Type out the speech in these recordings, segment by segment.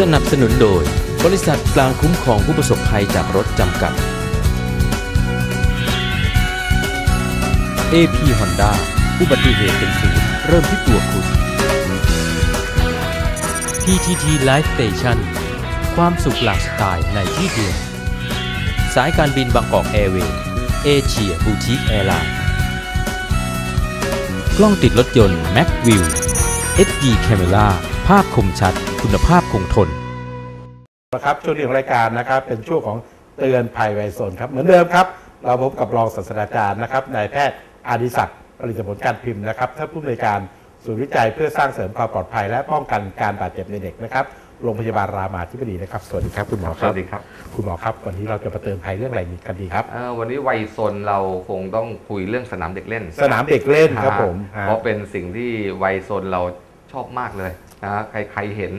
สนับสนุนโดย บริษัทกลางคุ้มครองผู้ประสบภัยจากรถจำกัด AP Honda อุบัติเหตุเป็นศูนย์เริ่มที่ตัวคุณ PTT Life Station ความสุขหลากสไตล์ในที่เดียว สายการบินบางกอกแอร์เวย์ Asia's Boutique Airline กล้องติดรถยนต์ m a c v i e w HD Camera ภาพคมชัด คุณภาพคงทนนะครับช่วงนี้ของรายการนะครับ เป็นช่วงของเตือนภัยไวโซนครับ เหมือนเดิมครับ เราพบกับรองศาสตราจารย์นะครับนายแพทย์อาดิศักดิ์ผลิตผลการพิมพ์นะครับท่านผู้อำนวยการศูนย์วิจัยเพื่อสร้างเสริมความปลอดภัย และป้องกันการบาดเจ็บในเด็กนะครับโรงพยาบาลรามาธิบดีนะครับ สวัสดีครับคุณหมอคสรับวัสดีครับ คุณหมอครับ วันนี้เราจะมาเตือนภัยเรื่องอะไรกันดีครับเอ่อวันนี้วัยซนเราคงต้องคุยเรื่องสนามเด็กเล่น สนามเด็กเล่นครับฮะผมฮะเพราะเป็นสิ่งที่วัยซนเรา ชอบมากเลยนะฮะใครใครเห็น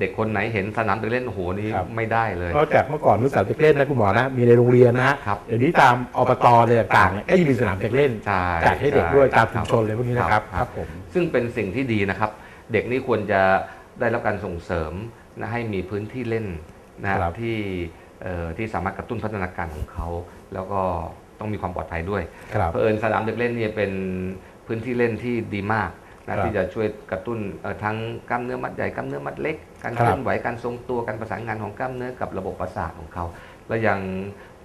เด็กคนไหนเห็นสนามเด็กเล่นโอ้โหนี่ไม่ได้เลย นอกจากเมื่อก่อนรู้สนามเด็กเล่นนะคุณหมอนะมีในโรงเรียนนะฮะครับ เดี๋ยวนี้ตามอบตอะไรต่างๆเนี่ยก็ยังมีสนามเด็กเล่นใช่จัดให้เด็กด้วยใช่ตามชุมชนเลยพวกนี้นะครับครับครับผม ซึ่งเป็นสิ่งที่ดีนะครับ เด็กนี่ควรจะได้รับการส่งเสริมนะให้มีพื้นที่เล่นนะฮะครับ ที่เอ่อที่สามารถกระตุ้นพัฒนาการของเขา แล้วก็ต้องมีความปลอดภัยด้วย ครับ เผอิญสนามเด็กเล่นเนี่ยเป็นพื้นที่เล่นที่ดีมากครั นะบที่จะช่วยกระตุ้นเอ่อทั้งกล้ามเนื้อมัดใหญ่กล้ามเนื้อมัดเล็ก การครับเคลื่อนไหวการทรงตัวการประสานงานของกล้ามเนื้อกับระบบประสาทของเขาและยัง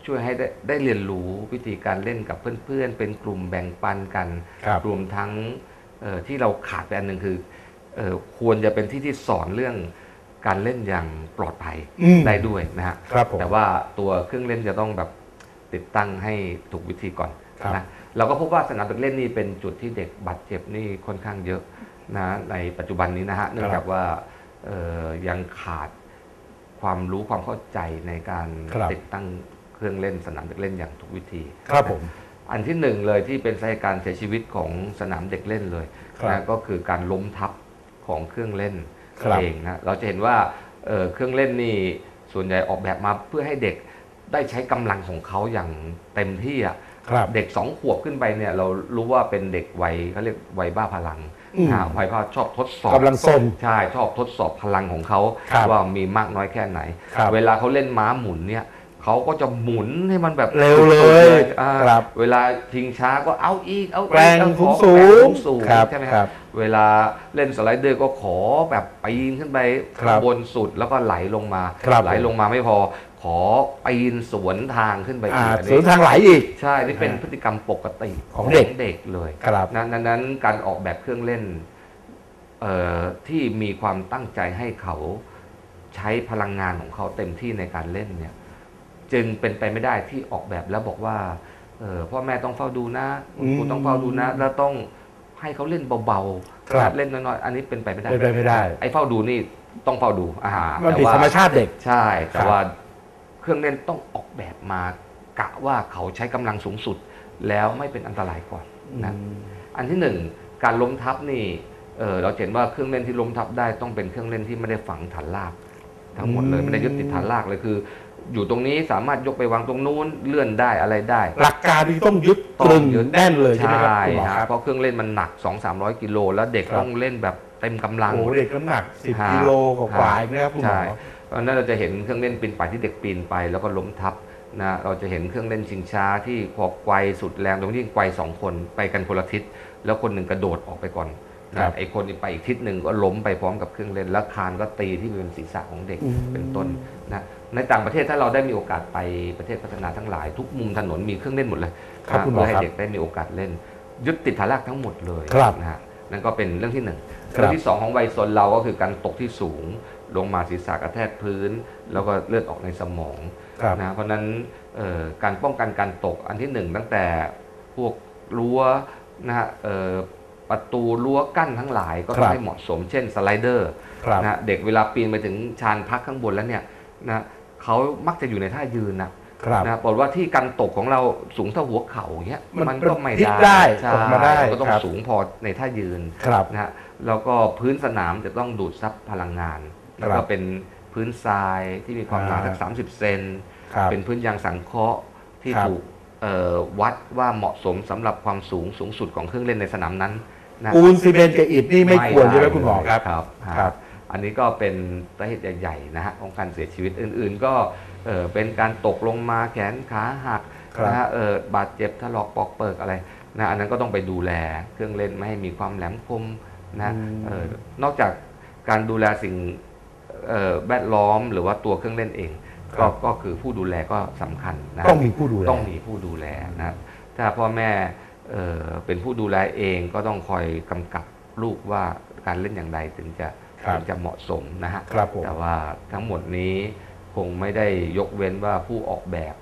ช่วยให้ได้ได้เรียนรู้วิธีการเล่นกับเพื่อนๆ เป็นกลุ่มแบ่งปันกันครับรวมทั้งเอ่อที่เราขาดไปอันหนึ่งคือเอ่อควรจะเป็นที่ที่สอนเรื่องการเล่นอย่างปลอดภัยอืมได้ด้วยนะฮะครับผมแต่ว่าตัวเครื่องเล่นจะต้องแบบติดตั้งให้ถูกวิธีก่อนครับนะ เราก็พบว่าสนามเด็กเล่นนี่เป็นจุดที่เด็กบาดเจ็บนี่ค่อนข้างเยอะนะในปัจจุบันนี้นะฮะเนื่องจากว่าเอ่อยังขาดความรู้ความเข้าใจในการครับติดตั้งเครื่องเล่นสนามเด็กเล่นอย่างถูกวิธี ครับผม อันที่หนึ่งเลยที่เป็นสาเหตุการเสียชีวิตของสนามเด็กเล่นเลยครับนะก็คือการล้มทับของเครื่องเล่นครับเองนะเราจะเห็นว่าเอ่อเครื่องเล่นนี่ส่วนใหญ่ออกแบบมาเพื่อให้เด็ก ได้ใช้กำลังของเขาอย่างเต็มที่อะครับเด็กสองขวบขึ้นไปเนี่ย เรารู้ว่าเป็นเด็กวัยเขาเรียกวัยบ้าพลังอืมนะวัยบ้าชอบทดสอบกำลังสนใช่ชอบทดสอบพลังของเขาครับว่ามีมากน้อยแค่ไหนครับเวลาเขาเล่นม้าหมุนเนี่ยเขาก็จะหมุนให้มันแบบเร็วเลยสุดๆอ่าครับ เวลาชิงช้าก็เอาอีกเอาอีกแรงเอาขสูองสูแรงงสูงครับใช่ไหมคครัรับบเวลาเล่นสไลเดอร์ก็ขอแบบปีนขึ้นไปครัข้างบบนสุดแล้วก็ไหลลงมาครับไหลลงมาไม่พอ ขอปีนสวนทางขึ้นไปอ่าอีกอันสวนนี้ทางไหลอีก ใช่นี่เป็นพฤติกรรมปกติของเด็กเด็กเลยครับนะดังนั้นการออกแบบเครื่องเล่นเอ่อที่มีความตั้งใจให้เขาใช้พลังงานของเขาเต็มที่ในการเล่นเนี่ย จึงเป็นไปไม่ได้ที่ออกแบบแล้วบอกว่าเออพ่อแม่ต้องเฝ้าดูนะคุณครูอืมต้องเฝ้าดูนะ แล้วต้องให้เขาเล่นเบาครับเล่นน้อยๆอันนี้เป็นไปไม่ได้เป็นไปไม่ได้ ไอ้เฝ้าดูนี่ต้องเฝ้าดูอาหารมันผิดธรรมชาติเด็กใช่ แต่ครับว่า เครื่องเล่นต้องออกแบบมากะว่าเขาใช้กำลังสูงสุด แล้วไม่เป็นอันตรายก่อนนะอันที่หนึ่งการล้มทับนี่เออเราเห็นว่าเครื่องเล่นที่ล้มทับได้ต้องเป็นเครื่องเล่นที่ไม่ได้ฝังฐานราก ทั้งหมดเลยอืมไม่ได้ยึดติดฐานรากเลยคือ อยู่ตรงนี้สามารถยกไปวางตรงนู้นเลื่อนได้อะไรได้ หลักการที่ต้องยึดตรึงต้องยึดแน่นเลยใช่ไหมครับคุณหมอฮะครับเพราะเครื่องเล่นมันหนัก 2 3 0 0กิโลแล้วเด็กครับต้องเล่นแบบเต็มกำลังโอ้โหเด็กน้ำหนักฮะ10กิโลกว่าๆเองนะครับคุณหมใช่อ เพราะฉะนั้นเราจะเห็นเครื่องเล่นปีนป่ายที่เด็กปีนไป แล้วก็ล้มทับนะเราจะเห็นเครื่องเล่นชิงช้าที่พอไกวสุดแรงตรงที่ไกวสองคนไปกันคนละทิศแล้วคนหนึ่งกระโดดออกไปก่อนครันะบไอ้คนอีกไปอีกทิศหนึ่งก็ล้มไปพร้อมกับเครื่องเล่นแล้วคานก็ตีที่บริเวณศีรษะของเด็กอืมเป็นต้นนะในต่างประเทศถ้าเราได้มีโอกาสไปประเทศพัฒนาทั้งหลาย ทุกมุมถนนมีเครื่องเล่นหมดเลยครับนะคุณหมอเพื่อให้ครับเด็กได้มีโอกาสเล่น ยึดติดฐานรากทั้งหมดเลยครับนะฮะนั่นก็เป็นเรื่องที่หนึ่งครับเรื่องที่สองของวัยซนเราก็คือการตกที่สูง ลงมาศีรษะกระแทกพื้น แล้วก็เลือดออกในสมองครับนะเพราะฉะนั้นเอ่อการป้องกันการตกอันที่หนึ่งตั้งแต่พวกรั้วนะฮะเอ่อประตูรั้วกั้นทั้งหลายก็คต้รัอบงให้เหมาะสม เช่นสไลเดอร์ครับนะฮะเด็กเวลาปีนไปถึงชานพักข้างบนแล้วเนี่ยนะเขามักจะอยู่ในท่ายืนนะครับนะบอกว่าที่กันตกของเราสูงเท่าหัวเข่าอย่างเงี้ยมันมันก็ไม่พลิกได้ได้ใช่ตกมาได้ก็ต้องครับสูงพอในท่ายืนครับนะฮะแล้วก็พื้นสนามจะต้องดูดซับพลังงานครับ แล้วก็เป็นพื้นทรายที่มีความหนาอ่าสักสามสิบเซนครับเป็นพื้นยางสังเคราะห์ที่ครับถูกเอ่อวัดว่าเหมาะสมสำหรับความสูงสูงสุดของเครื่องเล่นในสนามนั้นนะปูนซีเมนต์กับอิฐนี่ไม่ควรใช่ไหมคุณหมอครับครับครับนอันนี้ก็เป็นสาเหตุใหญ่ๆนะฮะของการเสียชีวิตอื่น ๆ ก็เอ่อเป็นการตกลงมาแขนขาหักครับนะฮะเอ่อบาดเจ็บถลอกปอกเปิกอะไรนะอันนั้นก็ต้องไปดูแลเครื่องเล่นไม่ให้มีความแหลมคมนะอืมเอ่อนอกจากการดูแลสิ่งเอ่อ แวดล้อมหรือว่าตัวเครื่องเล่นเอง ก็ก็คือผู้ดูแลก็สำคัญนะต้องมีผู้ดูแลต้องมีผู้ดูแลนะครับถ้าพ่อแม่เอ่อเป็นผู้ดูแลเองก็ต้องคอยกำกับลูกว่าการเล่นอย่างไรถึงจะครับถึงจะเหมาะสมนะฮะครับผมแต่ว่าทั้งหมดนี้คงไม่ได้ยกเว้นว่าผู้ออกแบบ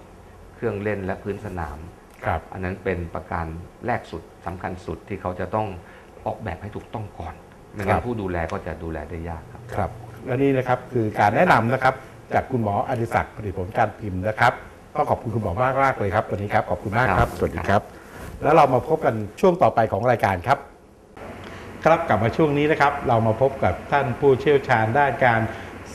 เครื่องเล่นและพื้นสนามครับอันนั้นเป็นประการแรกสุดสำคัญสุดที่เขาจะต้องออกแบบให้ถูกต้องก่อนไม่ครังั้บนผู้ดูแลก็จะดูแลได้ยากครับครับ และนี่นะครับคือการแนะนำนะครับ จากคุณหมออดิศักดิ์ผลิตผลการพิมพ์นะครับก็ขอบคุณคุณหมอมากมากๆเลยครับวันนี้ครับขอบคุณมากคครัรับบสวัสดีครับ แล้วเรามาพบกันช่วงต่อไปของรายการครับ ครับกลับมาช่วงนี้นะครับ เรามาพบกับท่านผู้เชี่ยวชาญด้านการ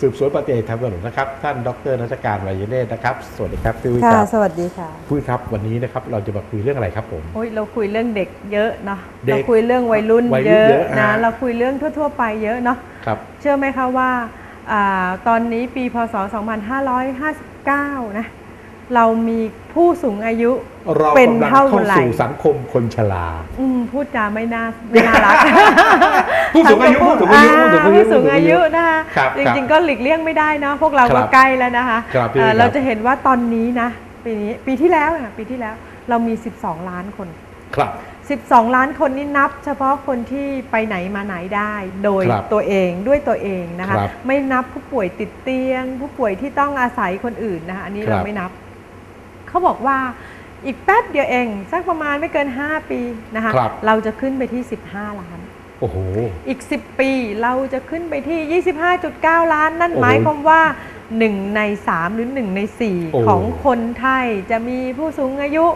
สืบสวนปฏิเหตุทางถนนนะครับ ท่านดรนักการวัยเนตรนะครับ สวัสดีครับพี่วิทย์ค่ะครับสวัสดีค่ะพี่วิทย์ครับวันนี้นะครับเราจะมาคุยเรื่องอะไรครับผมโอ้ยเราคุยเรื่องเด็กเยอะเนาะเด็กเราคุยเรื่องวัยรุ่นวัยรุ่นเยเยอะอะนะอ่าเราคุยเรื่องทั่ว ๆ ไปเยอะเนาะครับเชื่อไหมคะว่าอาตอนนี้ปีพศ 2559 นะ เรามีผู้สูงอายุเราเป็นกำลังเท่าเข้าไหร่สู่สังคมคนชรา อืมพูดจาไม่น่าไม่น่ารักผู้สูงอายุผู้สูงอายุอ่ผู้สูงอายุผู้สูงอายุนะคะครับจริง ๆ ก็หลีกเลี่ยงไม่ได้เนะพวกเราครัก็บใกล้แล้วนะคะครับพี่เอ่อครับ เราจะเห็นว่าตอนนี้นะปีนี้ปีที่แล้วนะปีที่แล้วเรามี 12 ล้านคน ครับ 12 ล้านคนนี่นับ เฉพาะคนที่ไปไหนมาไหนได้โดยครับตัวเองด้วยตัวเองนะคะ ครับไม่นับผู้ป่วยติดเตียง ผู้ป่วยที่ต้องอาศัยคนอื่นนะคะอันนี้ครับ เราไม่นับ เขาบอกว่าอีกแป๊บเดียวเอง สักประมาณไม่เกิน 5 ปีนะคะครับ เราจะขึ้นไปที่ 15 ล้าน โอ้โห อีก 10 ปีเราจะขึ้นไปที่ 25.9 ล้าน นั่นโอ้โหหมายความว่า 1 ใน 3 หรือ 1 ใน โอ้ 4 ของคนไทยจะมีผู้สูงอายุ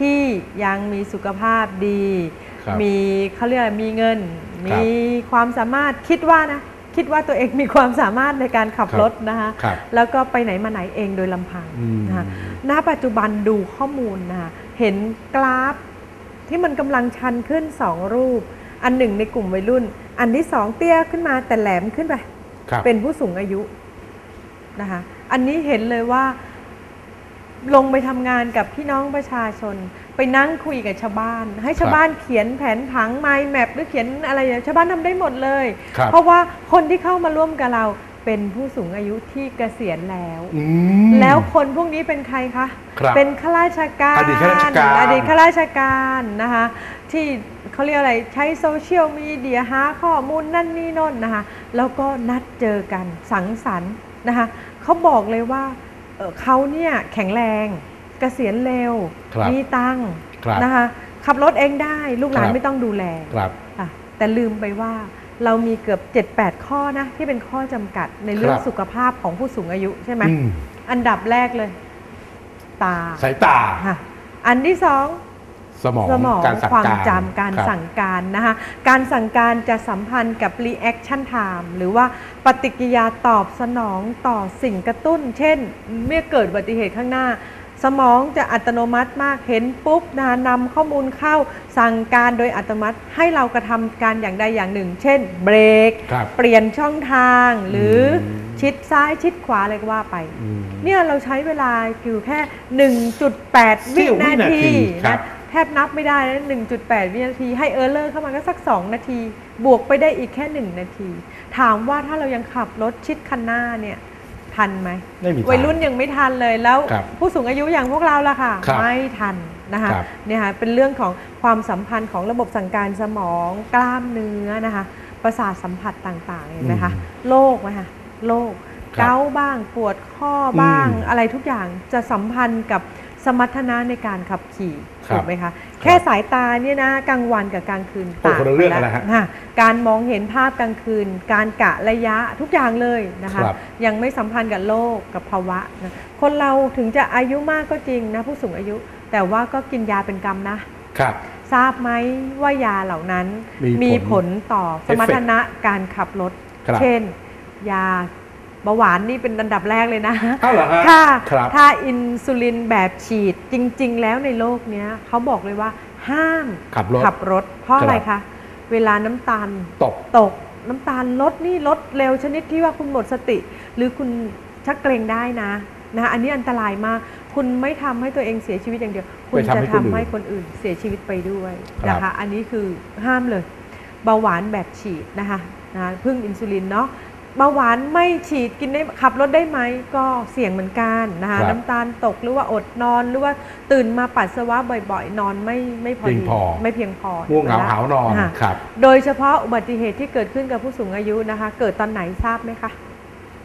ที่ยังมีสุขภาพดี ครับ มีเขาเรียกอะไรมีเงินครับมีความสามารถคิดว่านะ คิดว่าตัวเองมีความสามารถในการขับครับรถนะคะครับแล้วก็ไปไหนมาไหนเองโดยลำพังอืมนะคะณปัจจุบันดูข้อมูลนะคะเห็นกราฟที่มันกำลังชันขึ้นสองรูป อันหนึ่งในกลุ่มวัยรุ่น อันที่สองเตี้ยขึ้นมาแต่แหลมขึ้นไปครับเป็นผู้สูงอายุนะคะ อันนี้เห็นเลยว่า ลงไปทำงานกับพี่น้องประชาชน ไปนั่งคุยกับชาวบ้าน ให้ชาวบ้านเขียนแผนผังไมล์แมปหรือเขียนอะไรอย่างชาวบ้านทำได้หมดเลยครับเพราะว่าคนที่เข้ามาร่วมกับเราเป็นผู้สูงอายุที่เกษียณแล้วอืมแล้วคนพวกนี้เป็นใครคะครับเป็นข้าราชการอดีตข้าราชการอดีตข้าราชการนะคะที่เขาเรียกอะไรใช้โซเชียลมีเดียหาข้อมูลนั่นนี่โน่นนะคะแล้วก็นัดเจอกันสังสรรค์นะคะเขาบอกเลยว่า เอ่อเขาเนี่ยแข็งแรงเกษียณเร็วครับมีตังค์ครับนะคะขับรถเองได้ลูกหลานครับไม่ต้องดูแลครับอะแต่ลืมไปว่าเรามีเกือบ 7-8 ข้อนะ ที่เป็นข้อจำกัดในเรื่อคงรับสุขภาพของผู้สูงอายุใช่ไหมอืมอันดับแรกเลย ตา สายตาค่ะอันที่สอง สมองสมองการสั่งความการจำการคบสั่งการนะคะการสั่งการจะสัมพันธ์กับ reaction time หรือว่าปฏิกิริยาตอบสนองต่อสิ่งกระตุ้น เช่น เมื่อเกิดอุบัติเหตุข้างหน้า สมองจะอัตโนมัติมากเห็นปุ๊บนะนำข้อมูลเข้าสั่งการโดยอัตโนมัติให้เรากระทำการอย่างใดอย่างหนึ่ง เช่น เบรกครับเปลี่ยนช่องทาง หรืออมชิดซ้ายชิดขวาอะไรก็ว่าไปอืมเนี่ยเราใช้เวลาอยู่แค่ 1.8เสี้วิยววินานาทีทีครันะบ แทบนับไม่ได้นะ1.8 วินาที ให้เออร์เลอร์เข้ามาก็สัก 2 นาที บวกไปได้อีกแค่ 1 นาที ถามว่าถ้าเรายังขับรถชิดคันหน้าเนี่ยทันไหมไม่มีทางวัยรุ่นยังไม่ทันเลยแล้วครับผู้สูงอายุอย่างพวกเราล่ะค่ะครับไม่ทันนะคะครับเนี่ยค่ะเป็นเรื่องของความสัมพันธ์ของระบบสั่งการสมองกล้ามเนื้อนะคะ ประสาทสัมผัสต่างๆเห็นไหมคะอืมโรคไหมคะโรคครับเกาต์บ้างปวดข้อบ้างอืมอะไรทุกอย่างจะสัมพันธ์กับ สมรรถนะในการขับขี่ครับถูกไหมคะแค่สายตาเนี่ยนะกลางวันกับกลางคืนโอ้คนละเรื่องกักันแล้วฮะค่ะการมองเห็นภาพกลางคืน การกะระยะทุกอย่างเลยนะคะ ครับ ยังไม่สัมพันธ์กับโรคกับภาวะนะคนเราถึงจะอายุมากก็จริงนะผู้สูงอายุ แต่ว่าก็กินยาเป็นกรรมนะ ครับ ทราบไหมว่ายาเหล่านั้นมีมีผผลลต่อสมรรถนะการขับรถ ครับ เช่น ยา เบาหวานนี่เป็นอันดับแรกเลยนะอ้าวเหรอฮะค่ะครับถ้าอินซูลินแบบฉีดจริง ๆ แล้วในโลกเนี้ยเขาบอกเลยว่าห้ามขับรถขับรถ เพราะอะไรครัคะบเวลาน้ำตาลตก ตกน้ำตาลลดนี่ลดเร็วชนิดที่ว่าคุณหมดสติ หรือคุณชักเกรงได้นะนะคะอันนี้อันตรายมากคุณไม่ทำให้ตัวเองเสียชีวิตอย่างเดียว คุณไปทำจะให้ทำคนอื่นให้คนอื่นเสียชีวิตไปด้วยครับ นะคะ อันนี้คือห้ามเลย เบาหวานแบบฉีดนะคะนะคะพึ่งอินซูลินเนาะ เบาหวานไม่ฉีดกินได้ขับรถได้ไหมก็เสี่ยงเหมือนกันนะคะครับน้ำตาลตกหรือว่าอดนอนหรือว่าตื่นมาปัสสาวะบ่อยๆ นอนไม่ไม่พอเพียงดีพอ ไม่เพียงพอง่วงเหงาะคะหาวนอนค่ะครับ โดยเฉพาะอุบัติเหตุที่เกิดขึ้นกับผู้สูงอายุนะคะ เกิดตอนไหนทราบไหมคะ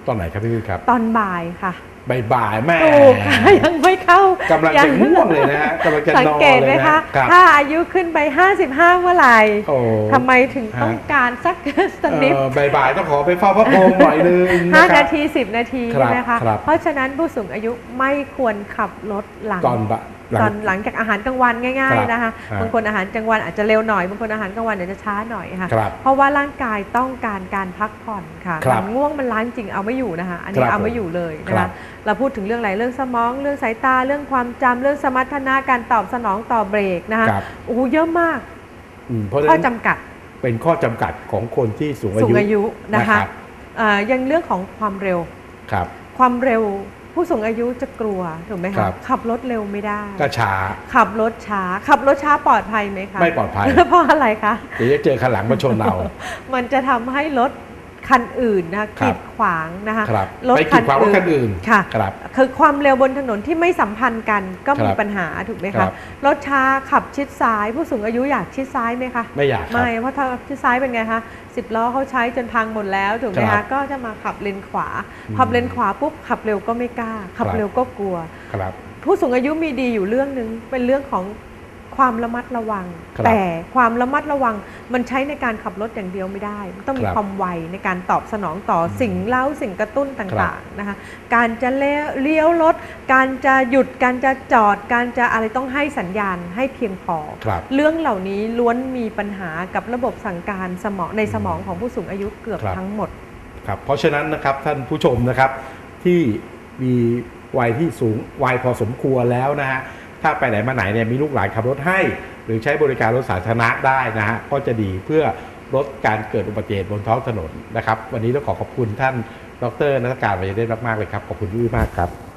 ตอนไหนครับพี่วิทย์ครับ ตอนบ่ายค่ะ บ่ายๆแม่ถูกค่ะยังไม่เข้ากำลังยัจะง่วงเลยนะฮะกำลังจะสังนอนเกตไหมเลยคะนะครับถ้าอายุขึ้นไป 55 เมื่อไหร่โอ้ทำไมถึงต้องฮะการสักสกนิดเออบ่ายๆต้องขอไปเฝ้าพระพรหมหน่อยนึงห้าะครับนาที 10 นาทีครับใช่ไหมคะครับเพราะฉะนั้นผู้สูงอายุไม่ควรขับรถหลังตอนบ่ายหลัง ตอนหลังจากอาหารกลางวันง่ายครับๆนะคะฮะบางคนอาหารกลางวันอาจจะเร็วหน่อยบางคนอาหารกลางวันอาจจะช้าหน่อยค่ะครับเพราะว่าร่างกายต้องการการพักผ่อนค่ะครับมันง่วงมันล้าจริงเอาไม่อยู่นะคะ อันคนี้รับเอาไม่อยู่เลยนะครัคะบเราพูดถึงเรื่องอะไรเรื่องสมอง เรื่องสายตาเรื่องความจำเรื่องสมรรถนะการตอบสนองต่อเบรกนะคะครับโอ้โหเยอะมากอืมเพราะฉะข้อนั้นจำกัดเป็นข้อจำกัดของคนที่สูงอาสูงยุอายุนะคะรับอ่ายังเรื่องของความเร็วครับความเร็ว ผู้สูงอายุจะกลัวถูกไหมครัคะบ ขับรถเร็วไม่ได้ ก็ช้า ขับรถช้า ขับรถช้าปลอดภัยไหมคะไม่ปลอดภัย เพราะอะไรคะ เดี๋ยวจะเจอคันหลังมาชนเรา มันจะทำให้รถ คันอื่นนะคะครับกีดขวางนะคะครับรถไปกีดขวางรถคันอื่นค่ะครับคือความเร็วบนถนนที่ไม่สัมพันธ์กันก็มีครับปัญหาถูกไหมครัคะบรถช้าขับชิดซ้าย ผู้สูงอายุอยากชิดซ้ายไหมคะไม่อยากครับไม่เพราะถ้าชิดซ้ายเป็นไงคะสิบล้อเขาใช้จนพังหมดแล้วถูกไหมครัคะบก็จะมาขับเลนขวาอืมขับเลนขวาปุ๊บขับเร็วก็ไม่กล้า ขับครับเร็วก็กลัวครับผู้สูงอายุมีดีอยู่เรื่องหนึ่งเป็นเรื่องของ ความระมัดระวังครับแต่ความระมัดระวังมันใช้ในการขับรถอย่างเดียวไม่ได้มันต้องมีครับความไวในการตอบสนองต่ออมสิ่งเล้าสิ่งกระตุ้นครัต่าบงๆนะคะการจะเลี้ยวเลี้ยวรถ การจะหยุดการจะจอด การจะอะไรต้องให้สัญญาณให้เพียงพอครับเรื่องเหล่านี้ล้วนมีปัญหากับระบบสั่งการสมองในสมองของผู้สูงอายุเกือบครับทั้งหมดครับเพราะฉะนั้นนะครับท่านผู้ชมนะครับที่มีวัยที่สูงวัยพอสมควรแล้วนะฮะ ถ้าไปไหนมาไหนเนี่ยมีลูกหลานขับรถให้ หรือใช้บริการรถสาธารณะได้นะฮะก็จะดีเพื่อลดการเกิดอุบัติเหตุบนท้องถนนนะครับ วันนี้ต้องขอขอบคุณท่านดรนักการวิทยาเดชมากๆเลยครับขอบคุณยี่มากครับ